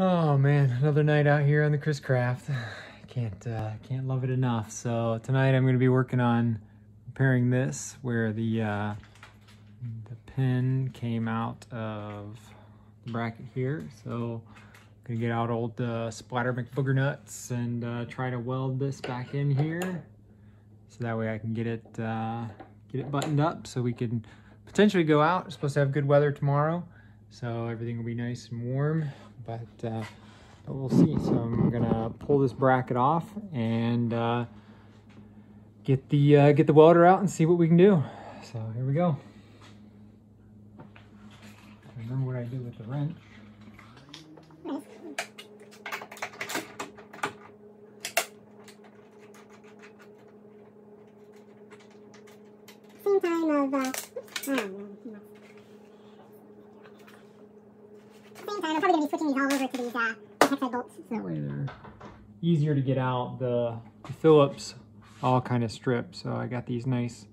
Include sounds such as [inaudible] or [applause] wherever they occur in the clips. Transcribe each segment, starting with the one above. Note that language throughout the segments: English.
Oh man, another night out here on the Chris Craft. [sighs] Can't uh, can't love it enough. So tonight I'm going to be working on repairing this, where the uh, the pin came out of the bracket here. So I'm gonna get out old uh, splatter McBooger nuts and uh, try to weld this back in here, so that way I can get it uh, get it buttoned up, so we can potentially go out. It's supposed to have good weather tomorrow, so everything will be nice and warm but, uh, but we'll see. So I'm gonna pull this bracket off and uh, get the uh, get the welder out and see what we can do. So here we go. Remember what I did with the wrench. Same time of, I don't know. Same time, I'm probably going to be switching these all over to these uh, hex bolts. That way they're easier to get out. The, the Phillips all kind of strip. So I got these nice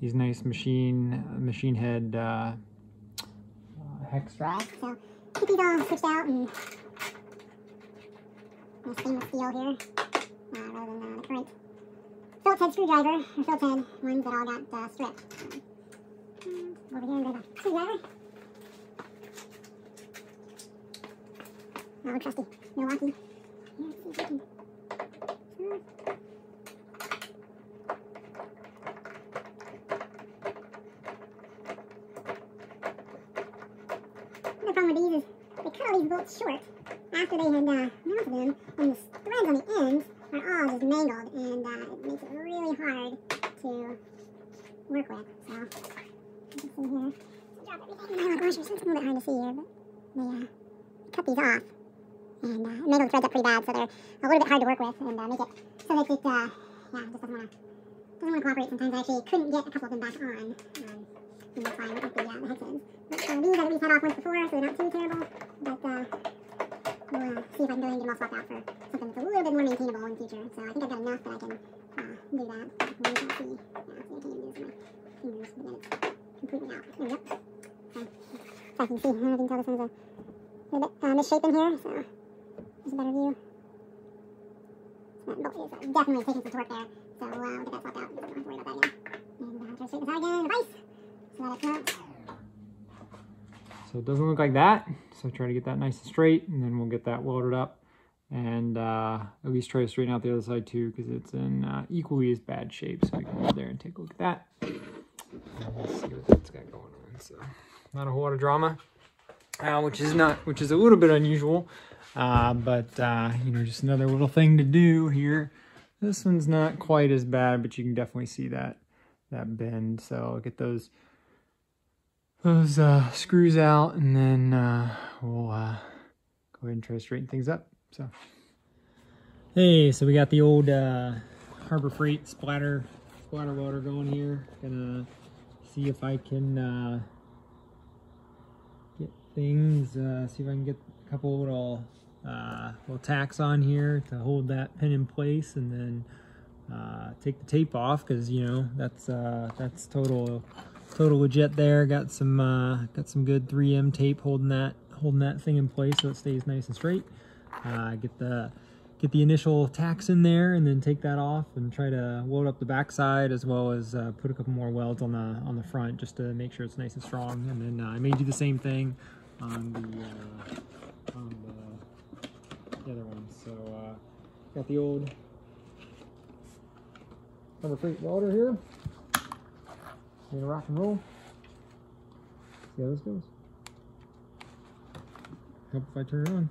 these nice machine machine head uh, uh, hex straps. So keep these all switched out and stainless steel here uh, rather than uh, the current Phillips head screwdriver or Phillips head ones that all got uh, stripped. So, over here under the screwdriver. Oh, trusty Milwaukee. Can. The problem with these is they cut all these bolts short after they had uh, mounted them, and the threads on the ends are all just mangled, and uh, it makes it really hard to work with. So, you can see here. Drop everything in my washer, so it's a little bit hard to see here, but they uh, cut these off and uh, mangle the threads up pretty bad, so they're a little bit hard to work with, and uh, make it so that it, uh, yeah, just doesn't want to doesn't want to cooperate. Sometimes I actually couldn't get a couple of them back on. Um, in the fine with the, uh, the hex ends. But uh, these I at least had off once before, so they're not too terrible. But uh, we'll uh, see if I can go ahead and get them all swapped out for something that's a little bit more maintainable in the future. So I think I've got enough that I can uh, do that. Maybe can't see. Yeah, see, I can't even use my fingers, but then it's completely out. There we go. So, so I can see, I don't can tell this one's a little bit uh, misshapen here, so there's a better view. Uh, so uh. So it doesn't look like that. So try to get that nice and straight and then we'll get that welded up and uh, at least try to straighten out the other side too because it's in uh, equally as bad shape. So we can go there and take a look at that. Let's see what that's got going on. So not a whole lot of drama, uh, which is not, which is a little bit unusual, uh, but uh, you know, just another little thing to do here. This one's not quite as bad, but you can definitely see that that bend. So I'll get those those uh, screws out and then uh, we'll uh, go ahead and try to straighten things up. So, hey, so we got the old uh, Harbor Freight splatter splatter welder going here. Gonna see if I can uh, get things. Uh, see if I can get a couple little little tacks on here to hold that pin in place, and then take the tape off because you know that's that's total total legit there. Got some uh, got some good 3M tape holding that holding that thing in place so it stays nice and straight. Uh, get the get the initial tacks in there and then take that off and try to weld up the backside as well as uh, put a couple more welds on the on the front just to make sure it's nice and strong. And then uh, I may do the same thing on the uh, on the, the, other one. So uh, got the old Harbor Freight welder here. To rock and roll. See how this goes. Help if I turn it on.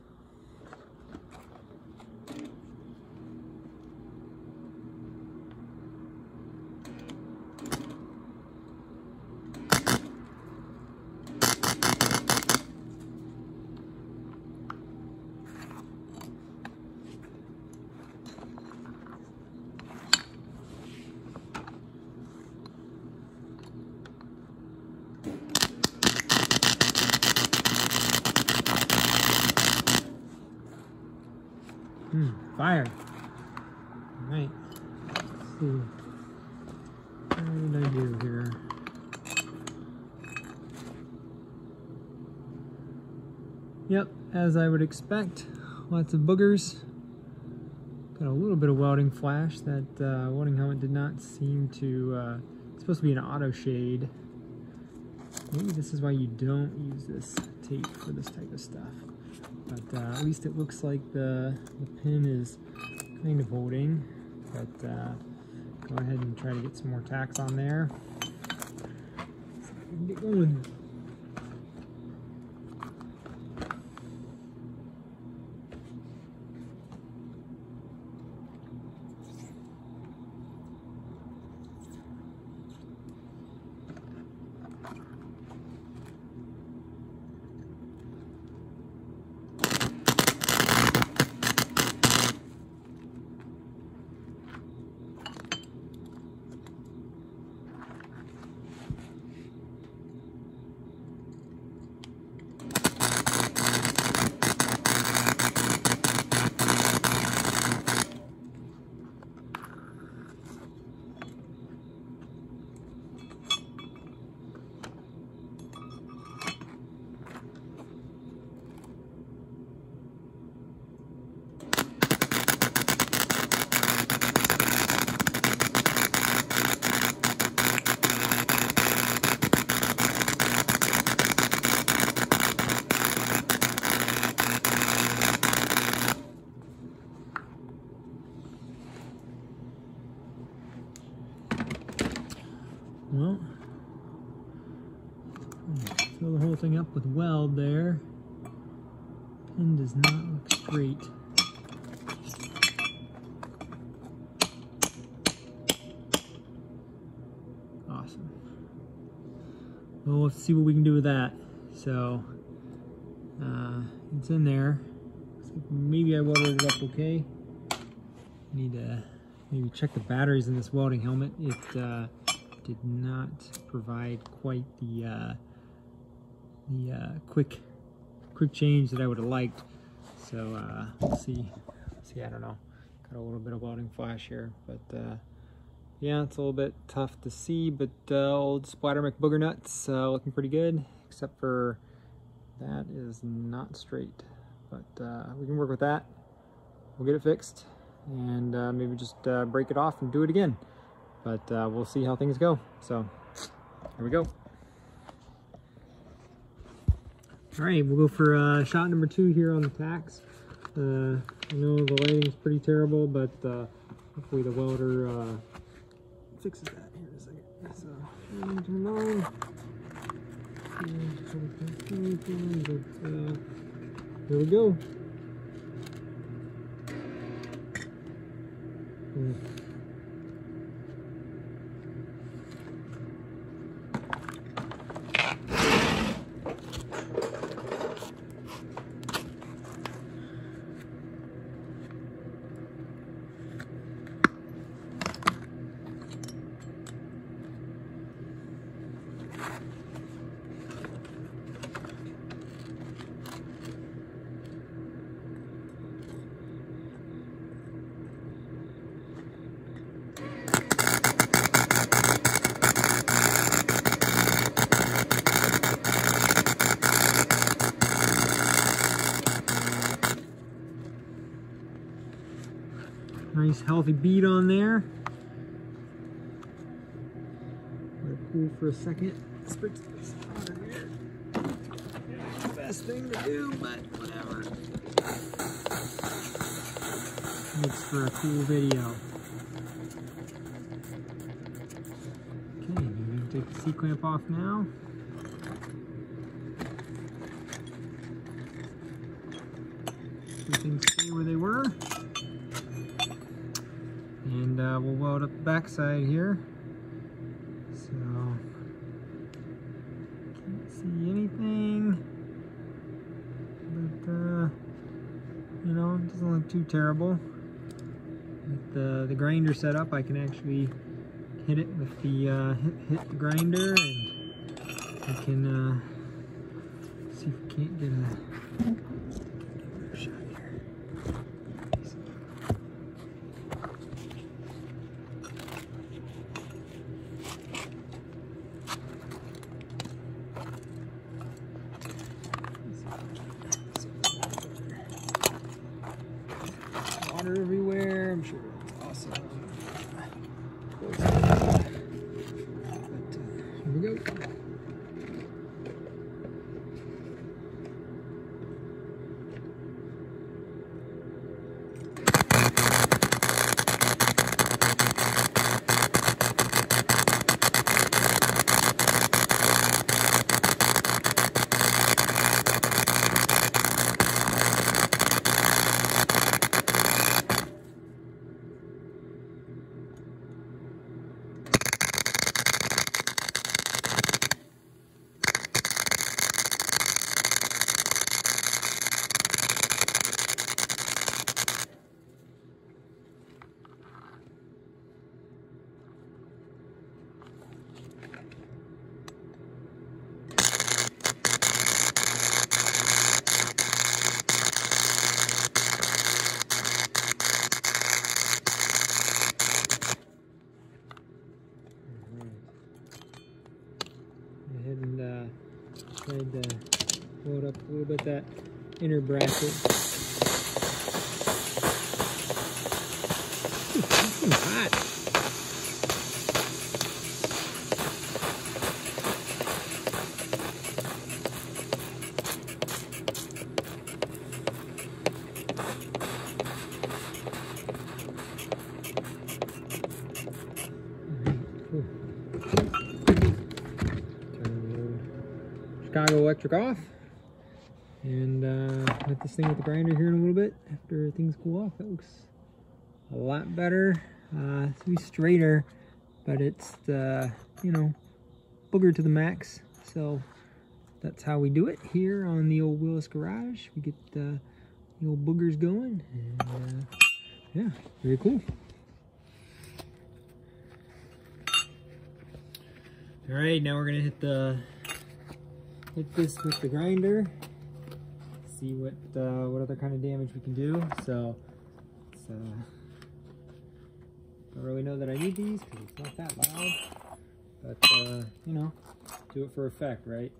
Hmm, fire. All right. Let's see. What did I do here? Yep, as I would expect, lots of boogers. Got a little bit of welding flash. That uh, welding helmet did not seem to, uh, it's supposed to be an auto shade. Maybe this is why you don't use this tape for this type of stuff. But uh, at least it looks like the, the pin is kind of holding. But uh, go ahead and try to get some more tacks on there. So get going. Well, fill the whole thing up with weld there. Pin does not look straight. Awesome. Well, let's see what we can do with that. So, uh, it's in there. Maybe I welded it up okay. Need to maybe check the batteries in this welding helmet. It uh, did not provide quite the uh, the uh, quick quick change that I would have liked. So uh, let's see. see, I don't know. Got a little bit of welding flash here, but uh, yeah, it's a little bit tough to see. But uh, old Splatter McBooger nuts uh, looking pretty good, except for that is not straight. But uh, we can work with that. We'll get it fixed and uh, maybe just uh, break it off and do it again. But uh, we'll see how things go. So here we go. All right, we'll go for uh, shot number two here on the tacks. Uh, I know the lighting's pretty terrible, but uh, hopefully the welder uh, fixes that here in a second. So, turn on. Here we go. Mm. Nice healthy bead on there. Let it cool for a second. Spritz this here. Best thing to do, but whatever. Makes for a cool video. Okay, I'm gonna take the C-clamp off now. Things stay where they were. Uh, we'll up the backside here. So, can't see anything. But, uh, you know, it doesn't look too terrible. With the, the grinder set up, I can actually hit it with the, uh, hit, hit the grinder and I can, uh, see if we can't get a we go. Inner bracket. Hot. Chicago Electric off this thing with the grinder here in a little bit after things cool off. That looks a lot better. Uh, it's straighter, but it's the, you know, booger to the max. So that's how we do it here on the old Willis garage. We get the old boogers going and uh, yeah, very cool. All right, now we're gonna hit the hit this with the grinder. See what uh, what other kind of damage we can do. So, uh, don't really know that I need these because it's not that loud. But uh, you know, do it for effect, right?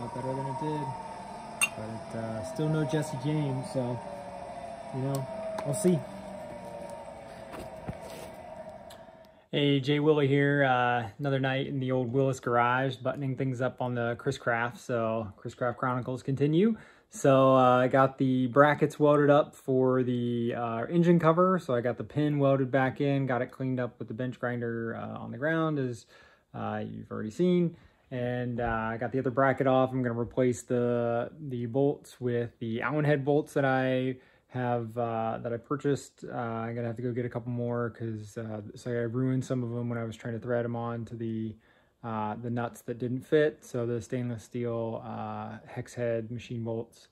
Lot better than it did, but uh, still no Jesse James, so, you know, we'll see. Hey, Jay Willie here, uh, another night in the old Willis garage, buttoning things up on the Chris Craft, so Chris Craft Chronicles continue. So uh, I got the brackets welded up for the uh, engine cover, so I got the pin welded back in, got it cleaned up with the bench grinder uh, on the ground as uh, you've already seen and uh, I got the other bracket off. I'm going to replace the the bolts with the Allen head bolts that I have uh, that I purchased. Uh, I'm gonna have to go get a couple more because uh, so I ruined some of them when I was trying to thread them on to the uh, the nuts that didn't fit. So the stainless steel uh, hex head machine bolts.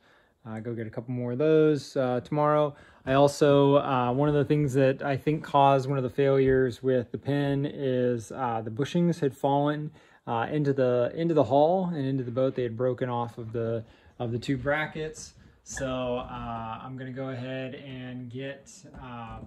Go get a couple more of those tomorrow. I also, one of the things that I think caused one of the failures with the pin is the bushings had fallen uh, into the into the hull and into the boat. They had broken off of the of the two brackets. So uh, I'm gonna go ahead and get um,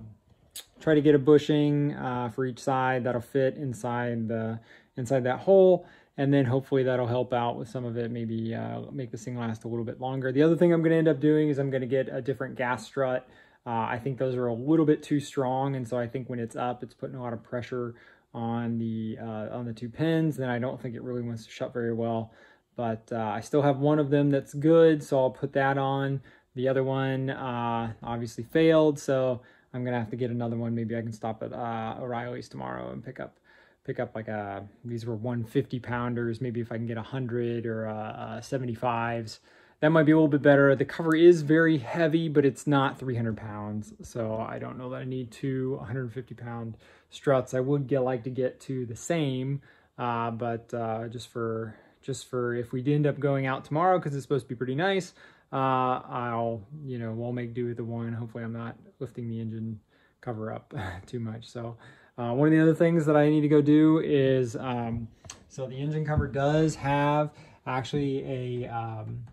try to get a bushing uh, for each side that'll fit inside the inside that hole. And then hopefully that'll help out with some of it, maybe uh, make this thing last a little bit longer. The other thing I'm gonna end up doing is I'm gonna get a different gas strut. Uh, I think those are a little bit too strong. And so I think when it's up, it's putting a lot of pressure on the uh, on the two pins, then I don't think it really wants to shut very well. But uh, I still have one of them that's good, so I'll put that on. The other one uh, obviously failed, so I'm gonna have to get another one. Maybe I can stop at uh, O'Reilly's tomorrow and pick up pick up like a these were 150 pounders. Maybe if I can get a hundred or a, a 75s that might be a little bit better. The cover is very heavy, but it's not 300 pounds. So I don't know that I need two 150 pound struts. I would get like to get to the same, uh, but uh, just for just for if we end up going out tomorrow, because it's supposed to be pretty nice, uh, I'll, you know, we'll make do with the one. Hopefully I'm not lifting the engine cover up [laughs] too much. So uh, one of the other things that I need to go do is, um, so the engine cover does have actually a, um,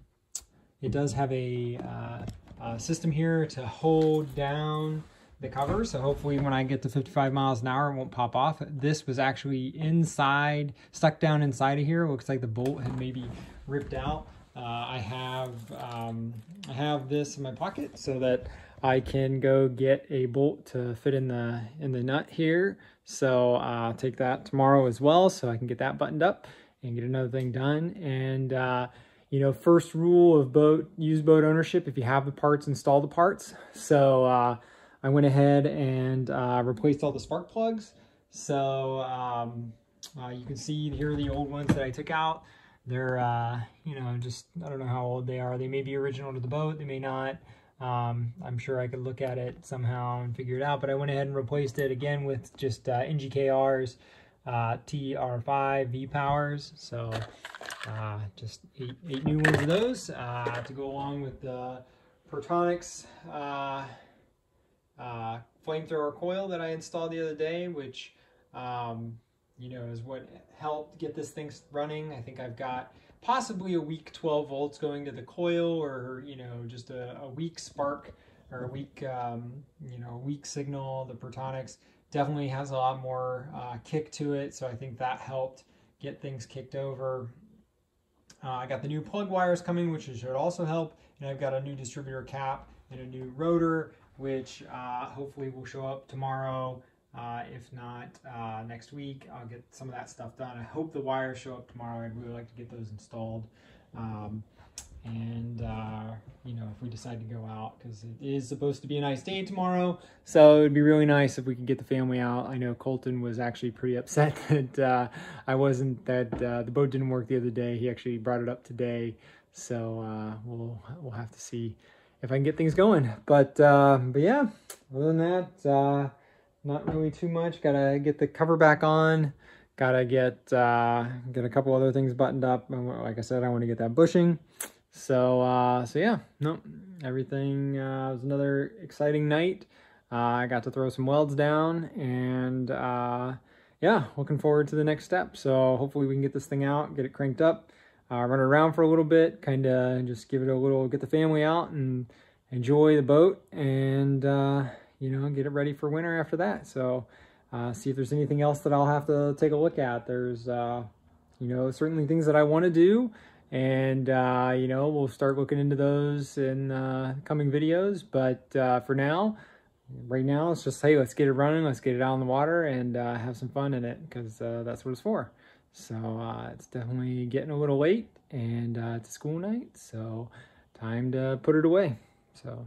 it does have a, uh, a system here to hold down the cover. So hopefully when I get to 55 miles an hour, it won't pop off. This was actually inside, stuck down inside of here. It looks like the bolt had maybe ripped out. Uh, I have um, I have this in my pocket so that I can go get a bolt to fit in the in the nut here. So uh, I'll take that tomorrow as well so I can get that buttoned up and get another thing done. And uh, you know, first rule of boat used boat ownership: if you have the parts, install the parts. So uh, I went ahead and uh, replaced all the spark plugs. So um, uh, you can see here are the old ones that I took out. They're, uh, you know, just, I don't know how old they are. They may be original to the boat, they may not. Um, I'm sure I could look at it somehow and figure it out, but I went ahead and replaced it again with just uh, NGKR's uh, TR5 V-Powers. So uh, just eight, eight new ones of those uh, to go along with the PerTronix uh, uh, flamethrower coil that I installed the other day, which um, you know, is what helped get this thing running. I think I've got possibly a weak 12 volts going to the coil or, you know, just a, a weak spark or a weak, um, you know, weak signal. The PerTronix definitely has a lot more uh, kick to it. So I think that helped get things kicked over. Uh, I got the new plug wires coming, which should also help. And I've got a new distributor cap and a new rotor, which uh, hopefully will show up tomorrow. Uh, if not uh, next week, I'll get some of that stuff done. I hope the wires show up tomorrow. I'd really like to get those installed. Um, and, uh, you know, if we decide to go out, because it is supposed to be a nice day tomorrow. So it'd be really nice if we could get the family out. I know Colton was actually pretty upset [laughs] that uh, I wasn't, that uh, the boat didn't work the other day. He actually brought it up today. So uh, we'll, we'll have to see if I can get things going. But, but yeah, other than that, not really too much. Gotta get the cover back on. Gotta get uh, get a couple other things buttoned up. Like I said, I want to get that bushing. So uh, so yeah, no, everything uh, was another exciting night. Uh, I got to throw some welds down and uh, yeah, looking forward to the next step. So hopefully we can get this thing out, get it cranked up, uh, run around for a little bit, kind of just give it a little, get the family out and enjoy the boat and uh, you know, get it ready for winter after that. So uh, see if there's anything else that I'll have to take a look at. There's, uh, you know, certainly things that I want to do. And, uh, you know, we'll start looking into those in uh, coming videos. But uh, for now, right now, it's just, hey, let's get it running. Let's get it out in the water and uh, have some fun in it because that's what it's for. So it's definitely getting a little late and it's a school night. So time to put it away. So